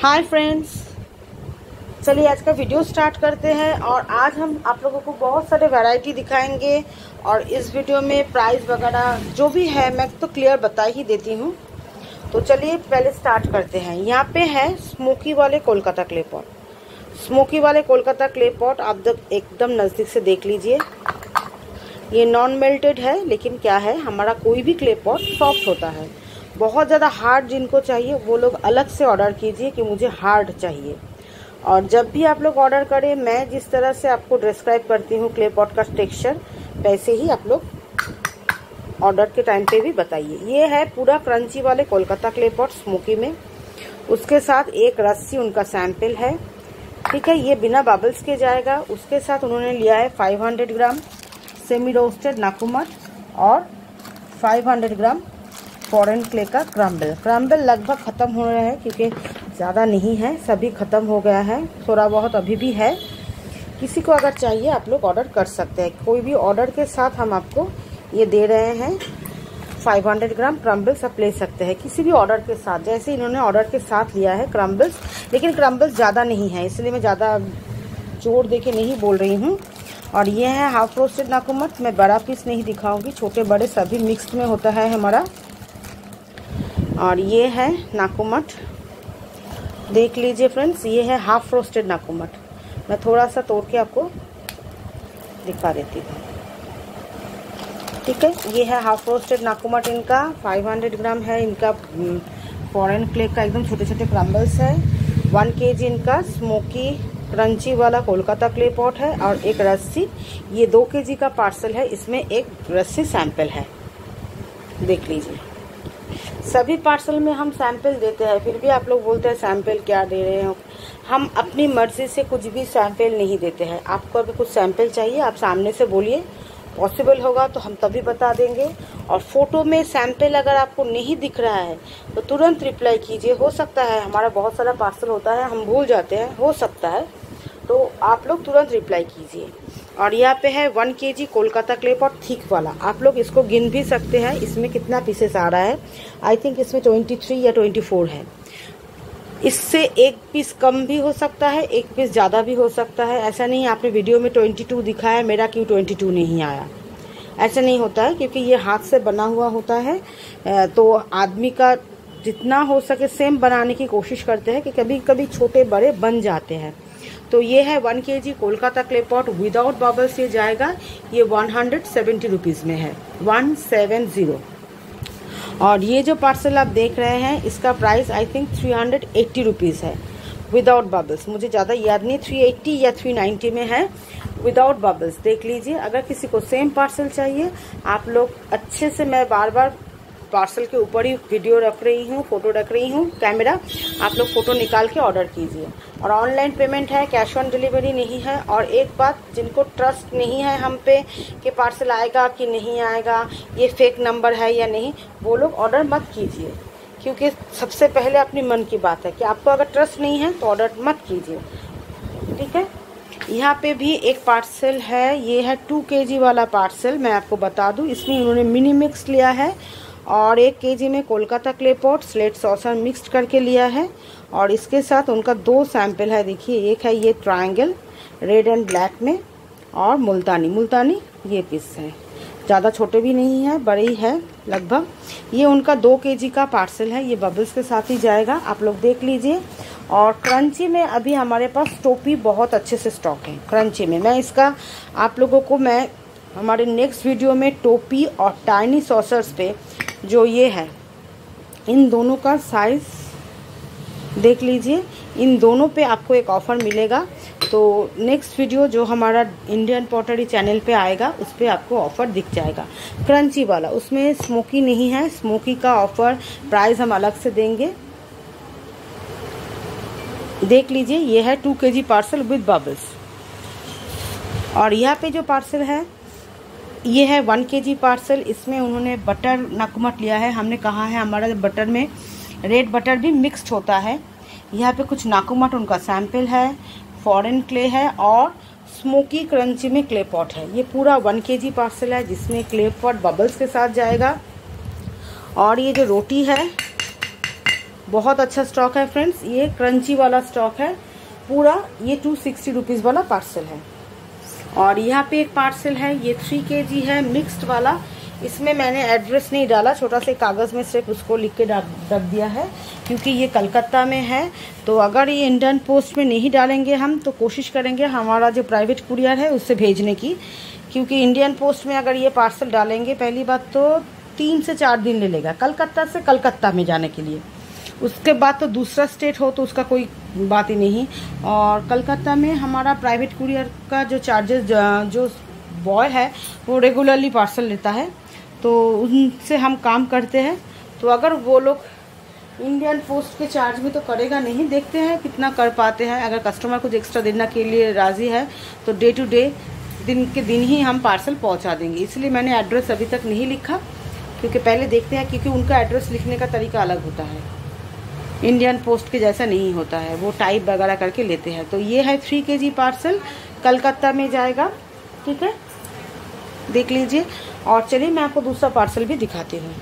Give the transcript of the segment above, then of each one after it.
Hi friends चलिए, आज का वीडियो स्टार्ट करते हैं और आज हम आप लोगों को बहुत सारे वैरायटी दिखाएँगे और इस वीडियो में प्राइस वगैरह जो भी है, मैं तो क्लियर बता ही देती हूँ। तो चलिए, पहले स्टार्ट करते हैं। यहाँ पे है स्मोकी वाले कोलकाता क्ले पॉट स्मोकी वाले कोलकाता क्ले पॉट आप एकदम नज़दीक से देख लीजिए। ये नॉन मेल्टेड है, लेकिन क्या है, हमारा कोई भी क्ले पॉट सॉफ्ट होता है। बहुत ज़्यादा हार्ड जिनको चाहिए, वो लोग अलग से ऑर्डर कीजिए कि मुझे हार्ड चाहिए। और जब भी आप लोग ऑर्डर करें, मैं जिस तरह से आपको डिस्क्राइब करती हूँ क्ले पॉट का टेक्सचर वैसे ही आप लोग ऑर्डर के टाइम पे भी बताइए। ये है पूरा क्रंची वाले कोलकाता क्ले पॉट स्मोकी में। उसके साथ एक रस्सी, उनका सैंपल है। ठीक है, ये बिना बबल्स के जाएगा। उसके साथ उन्होंने लिया है 500 ग्राम सेमी रोस्टेड नाकुमट और 500 ग्राम फॉरेन क्ले का क्रम्बल। क्रम्बल लगभग ख़त्म हो रहा है क्योंकि ज़्यादा नहीं है, सभी ख़त्म हो गया है थोड़ा बहुत अभी भी है। किसी को अगर चाहिए, आप लोग ऑर्डर कर सकते हैं। कोई भी ऑर्डर के साथ हम आपको ये दे रहे हैं। 500 ग्राम क्रम्बल्स आप ले सकते हैं। किसी भी ऑर्डर के साथ, जैसे इन्होंने ऑर्डर के साथ लिया है क्रम्बल्स, लेकिन क्रम्बल्स ज़्यादा नहीं है, इसलिए मैं ज़्यादा ज़ोर दे के नहीं बोल रही हूँ। और ये है हाफ़ रोस्टेड नाकुमट मैं बड़ा पीस नहीं दिखाऊँगी छोटे बड़े सभी मिक्स में होता है हमारा। और ये है नाकुमट देख लीजिए फ्रेंड्स, ये है हाफ़ रोस्टेड नाकुमट मैं थोड़ा सा तोड़ के आपको दिखा देती हूँ। ठीक है, ये है हाफ़ रोस्टेड नाकुमट इनका 500 ग्राम है। इनका फॉरेन क्ले का एकदम छोटे छोटे क्रम्बल्स है। वन के जी इनका स्मोकी क्रंची वाला कोलकाता क्ले पॉट है और एक रस्सी। ये दो के जी का पार्सल है, इसमें एक रस्सी सैंपल है। देख लीजिए। सभी पार्सल में हम सैंपल देते हैं, फिर भी आप लोग बोलते हैं सैंपल क्या दे रहे हो। हम अपनी मर्ज़ी से कुछ भी सैंपल नहीं देते हैं। आपको अभी कुछ सैंपल चाहिए, आप सामने से बोलिए। पॉसिबल होगा तो हम तभी बता देंगे। और फ़ोटो में सैंपल अगर आपको नहीं दिख रहा है तो तुरंत रिप्लाई कीजिए। हो सकता है हमारा बहुत सारा पार्सल होता है, हम भूल जाते हैं, हो सकता है। तो आप लोग तुरंत रिप्लाई कीजिए। और यहाँ पे है one K G Kolkata clay pot thick वाला। आप लोग इसको गिन भी सकते हैं, इसमें कितना पीसेस आ रहा है। आई थिंक इसमें ट्वेंटी थ्री या ट्वेंटी फोर है। इससे एक पीस कम भी हो सकता है, एक पीस ज़्यादा भी हो सकता है। ऐसा नहीं आपने वीडियो में ट्वेंटी टू दिखाया, मेरा क्यों ट्वेंटी टू नहीं आया? ऐसा नहीं होता है, क्योंकि ये हाथ से बना हुआ होता है। तो आदमी का जितना हो सके सेम बनाने की कोशिश करते हैं कि कभी कभी छोटे बड़े बन जाते हैं। तो ये है one K G Kolkata clay pot without bubbles ये जाएगा। ये वन हंड्रेड सेवेंटी रुपीज़ में है। वन सेवन ज़ीरो और ये जो पार्सल आप देख रहे हैं, इसका price I think three hundred eighty rupees है। विदाउट बबल्स मुझे ज़्यादा याद नहीं थ्री एट्टी या थ्री नाइन्टी में है। विदाउट बबल्स देख लीजिए, अगर किसी को सेम पार्सल चाहिए, आप लोग अच्छे से मैं बार बार पार्सल के ऊपर ही वीडियो रख रही हूँ, फ़ोटो रख रही हूँ, कैमरा। आप लोग फ़ोटो निकाल के ऑर्डर कीजिए। और ऑनलाइन पेमेंट है कैश ऑन डिलीवरी नहीं है। और एक बात, जिनको ट्रस्ट नहीं है हम पे कि पार्सल आएगा कि नहीं आएगा, ये फेक नंबर है या नहीं, वो लोग ऑर्डर मत कीजिए। क्योंकि सबसे पहले अपनी मन की बात है कि आपको अगर ट्रस्ट नहीं है तो ऑर्डर मत कीजिए। ठीक है? यहाँ पे भी एक पार्सल है, ये है टू के वाला पार्सल मैं आपको बता दूँ। इसमें उन्होंने मिनी मिक्स लिया है। और एक केजी में Kolkata clay pot, slate saucer mixed करके लिया है। और इसके साथ उनका दो सैंपल है, देखिए, एक है ये ट्रायंगल, रेड एंड ब्लैक में, और मुल्तानी। मुल्तानी, ये पीस है। ज़्यादा छोटे भी नहीं है, बड़े ही है, लगभग। ये उनका दो केजी का पार्सल है, ये बबल्स के साथ ही जाएगा, आप लोग देख लीजिए। और क्रंची में अभी हमारे पास टोपी बहुत अच्छे से स्टॉक है, क्रंची में। मैं इसका, आप लोगों को मैं, हमारे नेक्स्ट वीडियो में टोपी और टाइनी सॉसर्स पे जो ये है। इन दोनों का साइज़ देख लीजिए। इन दोनों पे आपको एक ऑफ़र मिलेगा। तो नेक्स्ट वीडियो जो हमारा इंडियन पॉटरी चैनल पे आएगा, उस पर आपको ऑफ़र दिख जाएगा। क्रंची वाला, उसमें स्मोकी नहीं है। स्मोकी का ऑफ़र प्राइस हम अलग से देंगे। देख लीजिए, ये है टू के जी पार्सल विद बबल्स और यहाँ पे जो पार्सल है ये है वन के जी पार्सल, इसमें उन्होंने बटर नकमट लिया है। हमने कहा है हमारा बटर में रेड बटर भी मिक्सड होता है। यहाँ पे कुछ नाकुमट, उनका सैंपल है, फॉरेन क्ले है और स्मोकी, क्रंची में क्ले पॉट है। ये पूरा वन के जी पार्सल है, जिसमें क्ले पॉट बबल्स के साथ जाएगा। और ये जो रोटी है, बहुत अच्छा स्टॉक है फ्रेंड्स। ये क्रंची वाला स्टॉक है। पूरा ये टू सिक्सटी रुपीज़ वाला पार्सल है। और यहाँ पे एक पार्सल है, ये थ्री के जी है मिक्स्ड वाला। इसमें मैंने एड्रेस नहीं डाला, छोटा से कागज़ में सिर्फ़ उसको लिख के रख दिया है, क्योंकि ये कलकत्ता में है। तो अगर ये इंडियन पोस्ट में नहीं डालेंगे हम तो कोशिश करेंगे हमारा जो प्राइवेट कुरियर है उससे भेजने की। क्योंकि इंडियन पोस्ट में अगर ये पार्सल डालेंगे, पहली बात तो तीन से चार दिन ले लेगा, कलकत्ता से कलकत्ता में जाने के लिए। उसके बाद तो दूसरा स्टेट हो तो उसका कोई बात ही नहीं। और कलकत्ता में हमारा प्राइवेट कुरियर का जो चार्जेस जो बॉय है, वो रेगुलरली पार्सल लेता है। तो उनसे हम काम करते हैं। तो अगर वो लोग इंडियन पोस्ट के चार्ज में तो करेगा नहीं, देखते हैं कितना कर पाते हैं। अगर कस्टमर कुछ एक्स्ट्रा देने के लिए राज़ी है तो डे टू डे दिन के दिन ही हम पार्सल पहुँचा देंगे। इसलिए मैंने एड्रेस अभी तक नहीं लिखा, क्योंकि पहले देखते हैं, क्योंकि उनका एड्रेस लिखने का तरीका अलग होता है। इंडियन पोस्ट के जैसा नहीं होता है। वो टाइप वगैरह करके लेते हैं। तो ये है थ्री के जी पार्सल कलकत्ता में जाएगा। ठीक है? देख लीजिए। और चलिए, मैं आपको दूसरा पार्सल भी दिखाती हूँ।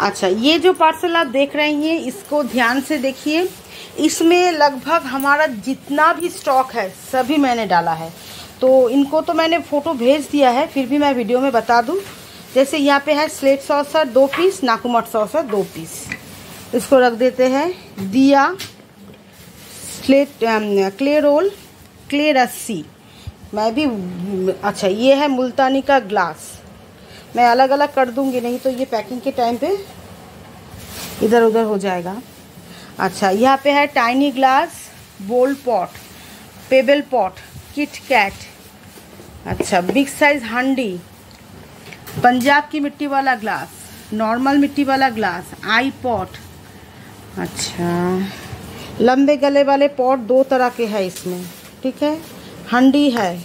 अच्छा ये जो पार्सल आप देख रहे हैं, इसको ध्यान से देखिए। इसमें लगभग हमारा जितना भी स्टॉक है, सभी मैंने डाला है। तो इनको तो मैंने फ़ोटो भेज दिया है, फिर भी मैं वीडियो में बता दूँ। जैसे यहाँ पे है स्लेट सॉसर दो पीस नाकुमट सॉसर दो पीस इसको रख देते हैं। दिया, स्लेट क्ले रोल, क्ले रस्सी। मैं भी अच्छा ये है मुल्तानी का ग्लास। मैं अलग अलग कर दूँगी, नहीं तो ये पैकिंग के टाइम पे इधर उधर हो जाएगा। अच्छा यहाँ पे है tiny glass, bowl pot, pebble pot, kit cat. अच्छा बिग साइज़ हांडी, पंजाब की मिट्टी वाला ग्लास, नॉर्मल मिट्टी वाला ग्लास, आई पॉट अच्छा। लंबे गले वाले पॉट दो तरह के हैं इसमें, ठीक है? हंडी है,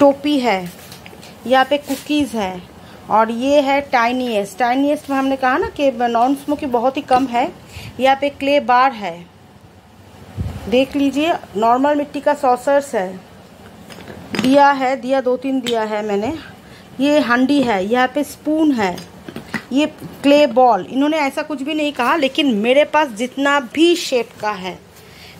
टोपी है, यहाँ पे कुकीज़ है, और ये है टाइनीएस्ट टाइनीएस्ट में हमने कहा ना कि नॉन स्मोकी बहुत ही कम है। यहाँ पे क्ले बार है। देख लीजिए, नॉर्मल मिट्टी का सॉसर्स है। दिया है, दिया दो तीन दिया है मैंने। ये हंडी है, यहाँ पे स्पून है। ये क्ले बॉल इन्होंने ऐसा कुछ भी नहीं कहा, लेकिन मेरे पास जितना भी शेप का है,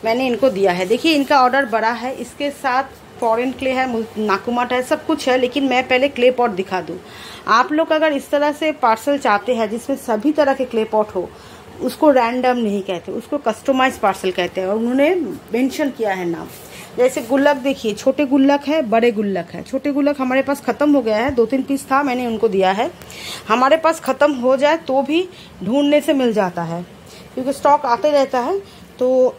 मैंने इनको दिया है। देखिए, इनका ऑर्डर बड़ा है। इसके साथ फॉरेन क्ले है नाकुमाट है, सब कुछ है, लेकिन मैं पहले क्ले पॉट दिखा दूँ। आप लोग अगर इस तरह से पार्सल चाहते हैं, जिसमें सभी तरह के क्ले पॉट हो, उसको रैंडम नहीं कहते, उसको कस्टमाइज पार्सल कहते हैं, और उन्होंने मेंशन किया है नाम। जैसे गुल्लक देखिए, छोटे गुल्लक है, बड़े गुल्लक है। छोटे गुल्लक हमारे पास ख़त्म हो गया है, दो तीन पीस था, मैंने उनको दिया है। हमारे पास ख़त्म हो जाए तो भी ढूँढने से मिल जाता है, क्योंकि स्टॉक आते रहता है। तो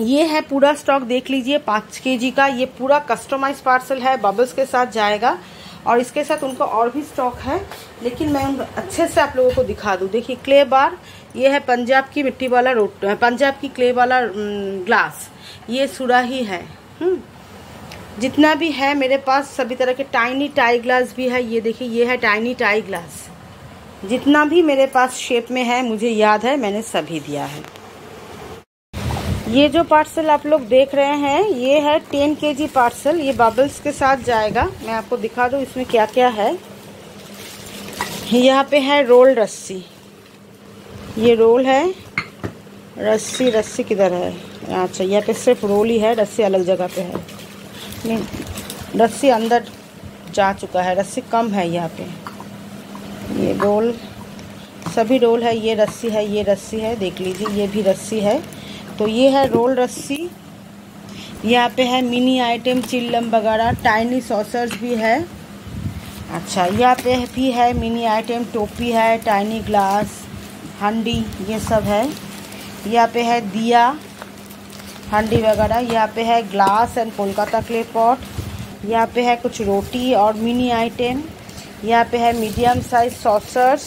ये है पूरा स्टॉक देख लीजिए, पाँच के का, ये पूरा कस्टमाइज पार्सल है बबल्स के साथ जाएगा। और इसके साथ उनका और भी स्टॉक है, लेकिन मैं उन अच्छे से आप लोगों को दिखा दूँ। देखिए क्ले बार ये है पंजाब की मिट्टी वाला रोट पंजाब की क्ले वाला ग्लास। ये सुराही है हम्म। जितना भी है मेरे पास, सभी तरह के टाइनी टाई ग्लास भी है। ये देखिए, ये है टाइनी टाई ग्लास जितना भी मेरे पास शेप में है, मुझे याद है, मैंने सभी दिया है। ये जो पार्सल आप लोग देख रहे हैं, ये है टेन के जी पार्सल ये बबल्स के साथ जाएगा। मैं आपको दिखा दूँ इसमें क्या क्या है। यहाँ पे है रोल रस्सी। ये रोल है। रस्सी रस्सी किधर है? अच्छा यहाँ पे सिर्फ़ रोल ही है, रस्सी अलग जगह पे है। नहीं, रस्सी अंदर जा चुका है, रस्सी कम है यहाँ पे। ये रोल, सभी रोल है, ये रस्सी है, ये रस्सी है, देख लीजिए, ये भी रस्सी है। तो ये है रोल रस्सी। यहाँ पे है मिनी आइटम, चिल्लम वगैरह, टाइनी सॉसर्स भी है। अच्छा यहाँ पे भी है मिनी आइटम, टोपी है, टाइनी ग्लास हंडी, ये सब है। यहाँ पे है दिया, हंडी वगैरह। यहाँ पे है glass and Kolkata clay pot. यहाँ पे है कुछ रोटी और मिनी आइटम। यहाँ पे है मीडियम साइज़ सॉसर्स,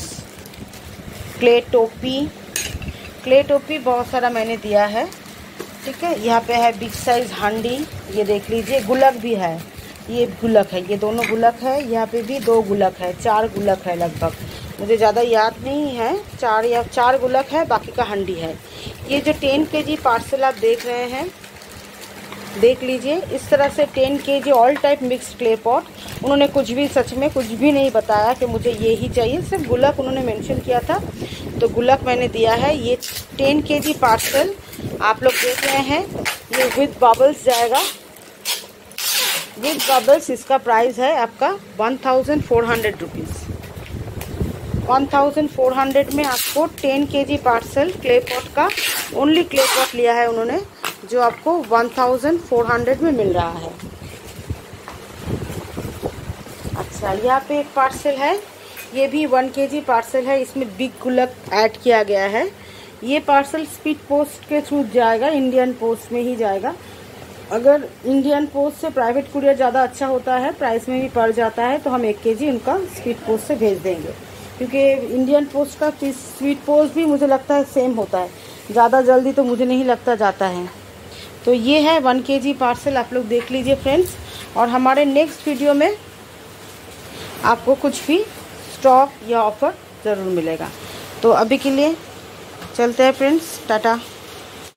क्ले टोपी। क्ले टोपी बहुत सारा मैंने दिया है, ठीक है? यहाँ पे है बिग साइज़ हांडी, ये देख लीजिए। गुलक भी है। ये गुलक है, ये दोनों गुलक है, यहाँ पे भी दो गुलक है, चार गुलक है लगभग। मुझे ज़्यादा याद नहीं है, चार या, चार गुलक है, बाकी का हंडी है। ये जो टेन के जी पार्सल आप देख रहे हैं, देख लीजिए, इस तरह से ten K G all type mix clay pot, उन्होंने कुछ भी, सच में कुछ भी नहीं बताया कि मुझे ये ही चाहिए, सिर्फ़ गुलक उन्होंने मेंशन किया था। तो गुलक मैंने दिया है, ये टेन के जी पार्सल आप लोग देख रहे हैं, ये विद बबल्स जाएगा। विद बबल्स इसका प्राइस है आपका one thousand four hundred rupees one thousand four hundred में आपको ten K G parcel clay pot का ओनली क्ले पॉट लिया है उन्होंने, जो आपको वन थाउज़ेंड फोर हंड्रेड में मिल रहा है। अच्छा यहाँ पे एक पार्सल है। ये भी वन के जी पार्सल है। इसमें बिग गुलक ऐड किया गया है। ये पार्सल स्पीड पोस्ट के थ्रू जाएगा इंडियन पोस्ट में ही जाएगा। अगर इंडियन पोस्ट से प्राइवेट कुरियर ज़्यादा अच्छा होता है प्राइस में भी पड़ जाता है तो हम एक के जी उनका स्पीड पोस्ट से भेज देंगे। क्योंकि इंडियन पोस्ट का स्पीड पोस्ट भी मुझे लगता है सेम होता है। ज़्यादा जल्दी तो मुझे नहीं लगता जाता है। तो ये है वन के जी पार्सल आप लोग देख लीजिए फ्रेंड्स और हमारे नेक्स्ट वीडियो में आपको कुछ भी स्टॉक या ऑफ़र ज़रूर मिलेगा। तो अभी के लिए चलते हैं फ्रेंड्स टाटा।